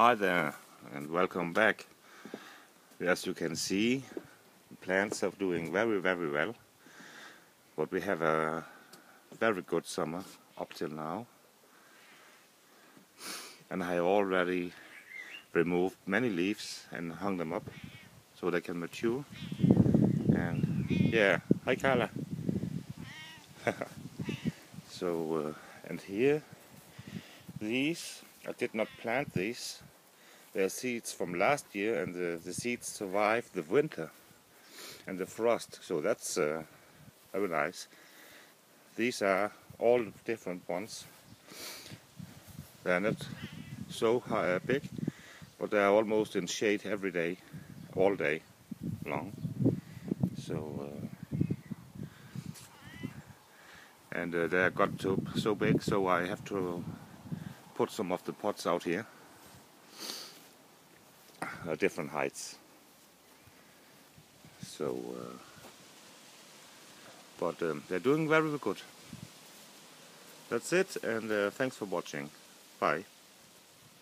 Hi there and welcome back. As you can see, plants are doing very very well. But we have a very good summer up till now. And I already removed many leaves and hung them up so they can mature. And yeah, hi Carla. so uh, and here these I did not plant these they're seeds from last year and the, the seeds survived the winter and the frost. So that's uh, very nice. These are all different ones. They're not so high, uh, big but they are almost in shade every day all day long. So uh, and uh, they got so, so big so I have to put some of the pots out here uh, different heights. So uh, but um, they're doing very good. That's it and uh, thanks for watching. Bye